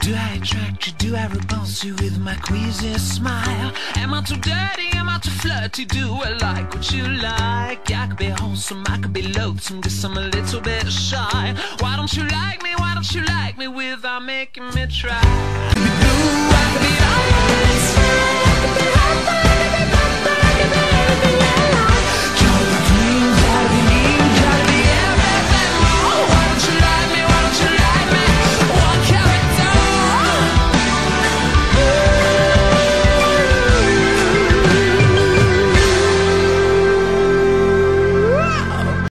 Do I attract you? Do I repulse you with my queasy smile? Am I too dirty? Am I too flirty? Do I like what you like? I could be wholesome, I could be loathsome, guess I'm a little bit shy. Why don't you like me? Why don't you like me without making me try?